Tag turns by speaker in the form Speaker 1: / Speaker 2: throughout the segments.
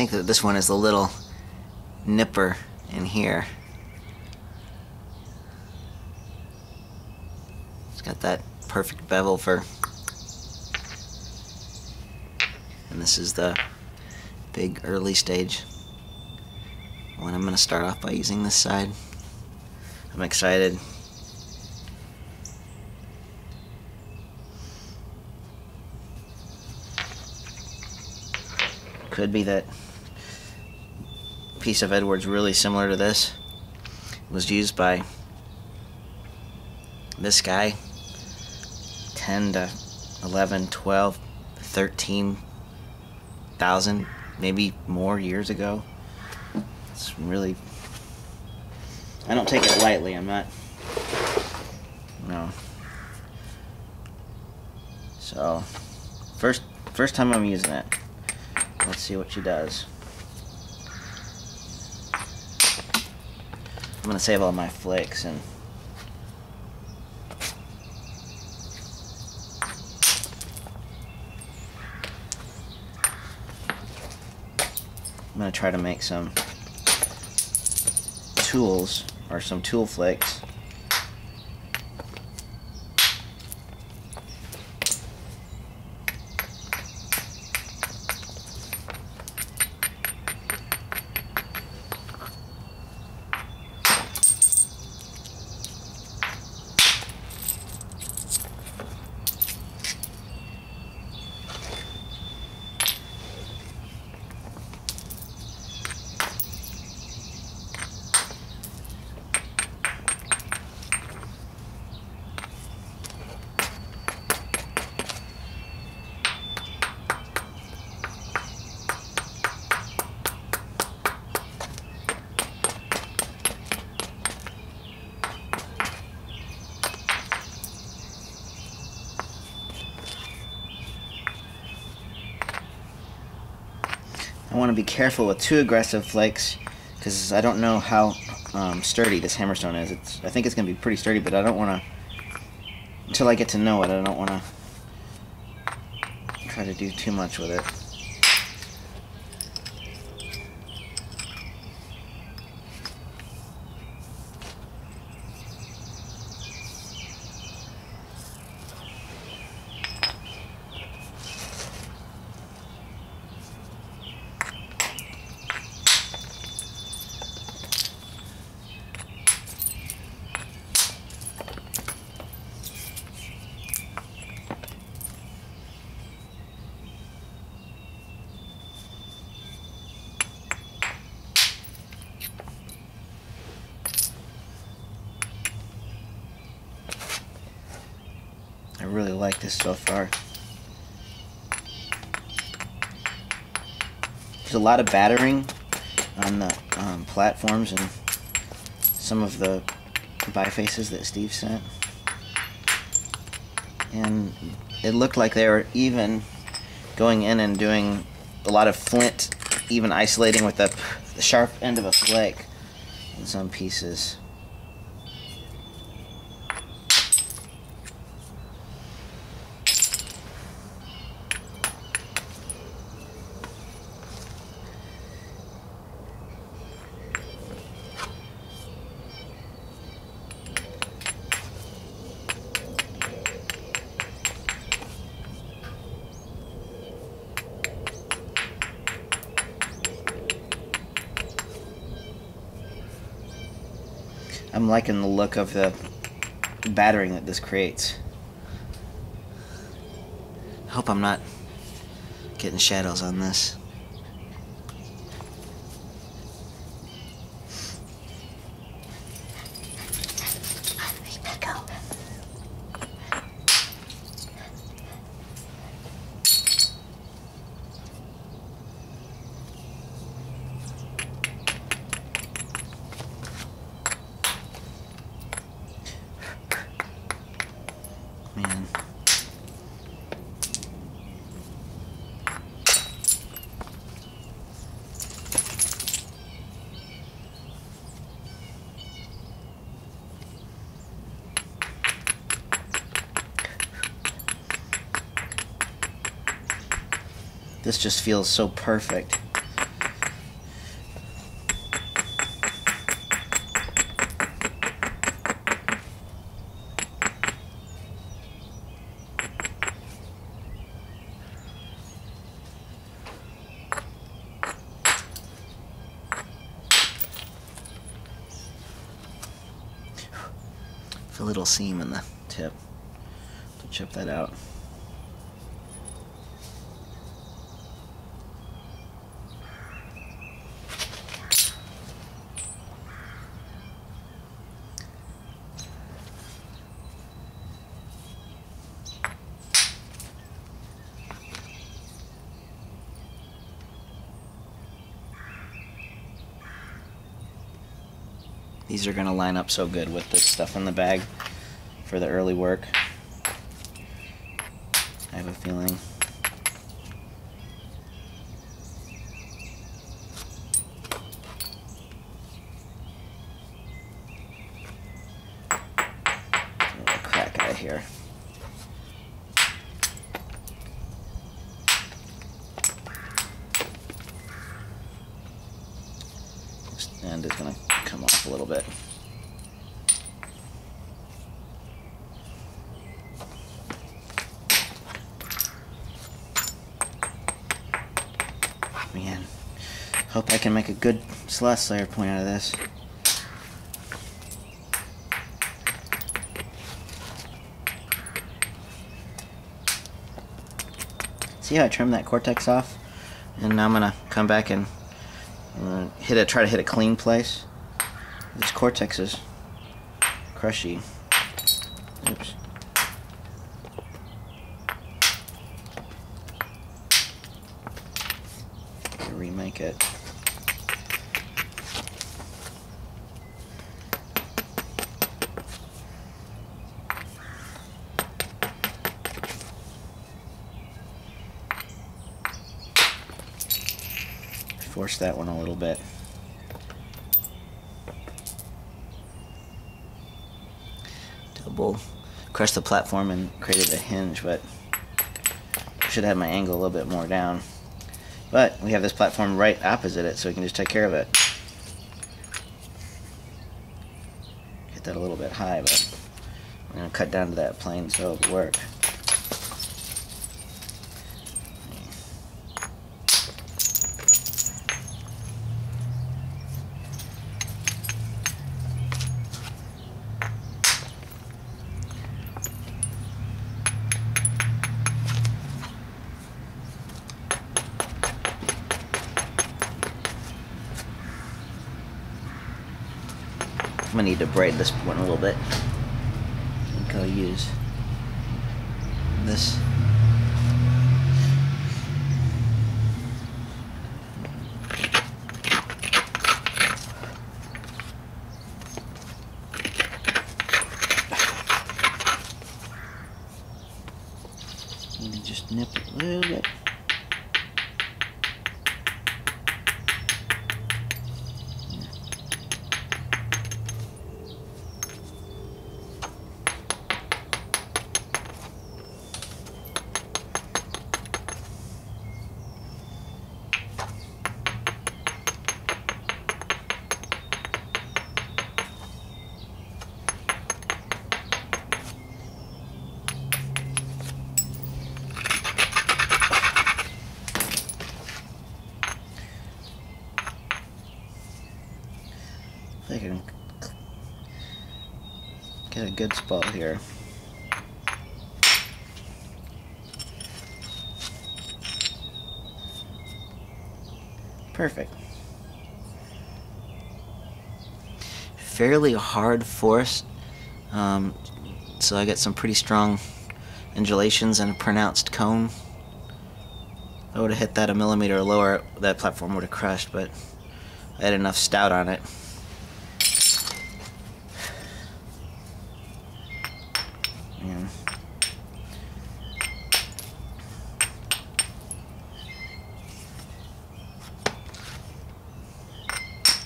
Speaker 1: think that this one is the little nipper in here. It's got that perfect bevel for and this is the big early stage when I'm going to start off by using this side. I'm excited. Could be that piece of Edwards really similar to this was used by this guy 10 to 11, 12, 13 thousand, maybe more years ago. It's really. I don't take it lightly. I'm not. No. So, first first time I'm using it. Let's see what she does. I'm gonna save all my flicks and. I'm to try to make some tools or some tool flakes I want to be careful with too aggressive flakes because I don't know how um, sturdy this hammerstone is. It's I think it's going to be pretty sturdy, but I don't want to, until I get to know it, I don't want to try to do too much with it. I really like this so far. There's a lot of battering on the um, platforms and some of the bifaces that Steve sent. And it looked like they were even going in and doing a lot of flint, even isolating with the, the sharp end of a flake in some pieces. I'm liking the look of the battering that this creates. I hope I'm not getting shadows on this. This just feels so perfect. a little seam in the tip to chip that out. These are going to line up so good with this stuff in the bag for the early work. I have a feeling. Crack out here. Is going to come off a little bit. Man, hope I can make a good Celeste layer point out of this. See how I trimmed that cortex off? And now I'm gonna come back and uh, hit it, try to hit a clean place. This cortex is crushy. Oops. Remake it. Force that one a little bit. Double crushed the platform and created a hinge, but should have my angle a little bit more down. But we have this platform right opposite it, so we can just take care of it. Hit that a little bit high, but I'm going to cut down to that plane so it'll work. To braid this one a little bit. I think I'll use this. Let me just nip it a little bit. I can get a good spot here. Perfect. Fairly hard force, um, so I get some pretty strong undulations and a pronounced cone. I would have hit that a millimeter lower, that platform would have crushed, but I had enough stout on it.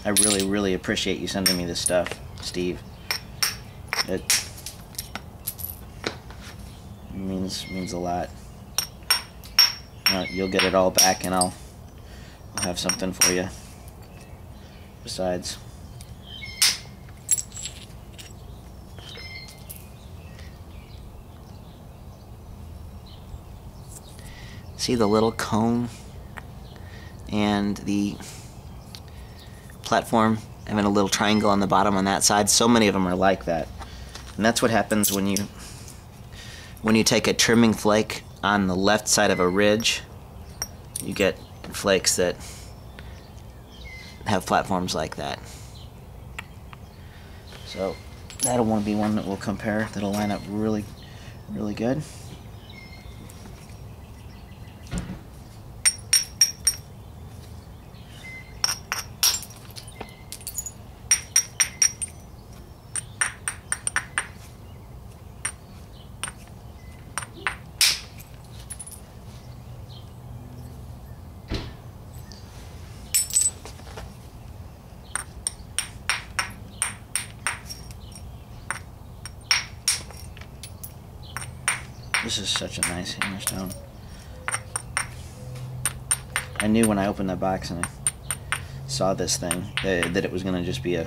Speaker 1: I really, really appreciate you sending me this stuff, Steve. It means means a lot. Uh, you'll get it all back, and I'll I'll have something for you. Besides. See the little cone and the platform having a little triangle on the bottom on that side. So many of them are like that. And that's what happens when you when you take a trimming flake on the left side of a ridge, you get flakes that have platforms like that. So that'll want to be one that we'll compare that'll line up really really good. This is such a nice hammerstone. I knew when I opened that box and I saw this thing that, that it was going to just be a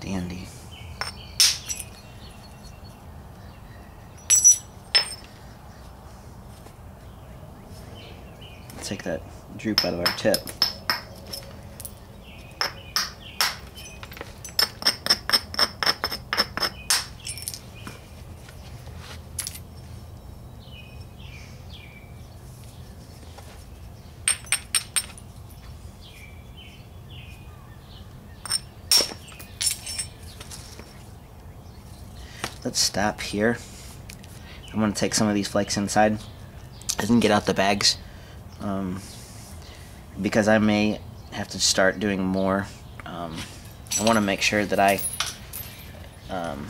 Speaker 1: dandy. Take that droop out of our tip. Let's stop here. I'm to take some of these flakes inside. I didn't get out the bags um, because I may have to start doing more. Um, I want to make sure that I um,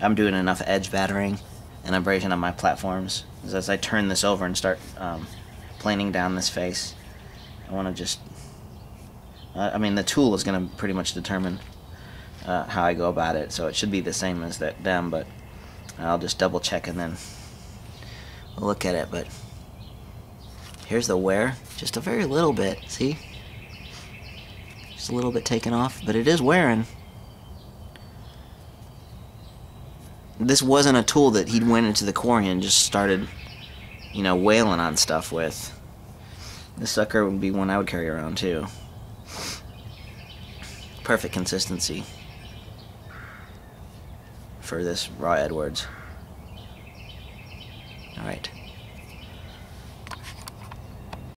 Speaker 1: I'm doing enough edge battering and abrasion on my platforms. As I turn this over and start um, planing down this face, I want to just. I mean, the tool is going to pretty much determine uh, how I go about it, so it should be the same as that down, but I'll just double check and then look at it. But Here's the wear, just a very little bit, see? Just a little bit taken off, but it is wearing. This wasn't a tool that he went into the quarry and just started, you know, wailing on stuff with. This sucker would be one I would carry around too. Perfect consistency for this raw Edwards. Alright.